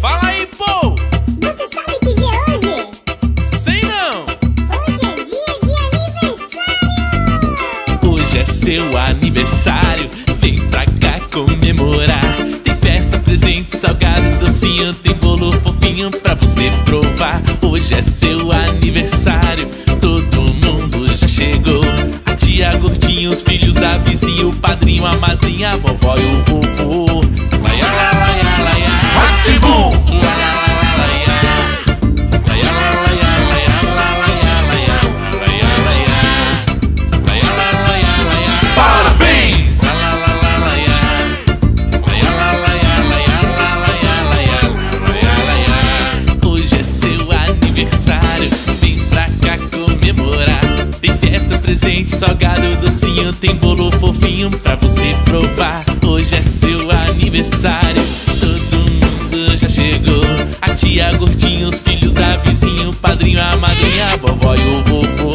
Fala aí, pô! Você sabe que dia é hoje? Sei não! Hoje é dia de aniversário! Hoje é seu aniversário, vem pra cá comemorar. Tem festa, presente, salgado, docinho, tem bolo fofinho pra você provar. Hoje é seu aniversário, todo mundo já chegou. A tia gordinha, os filhos da vizinha, o padrinho, a madrinha, a vovó e o vovô. Vem pra cá comemorar. Tem festa, presente, salgado, docinho, tem bolo fofinho pra você provar. Hoje é seu aniversário, todo mundo já chegou. A tia gordinha, os filhos da vizinha, o padrinho, a madrinha, a vovó e o vovô.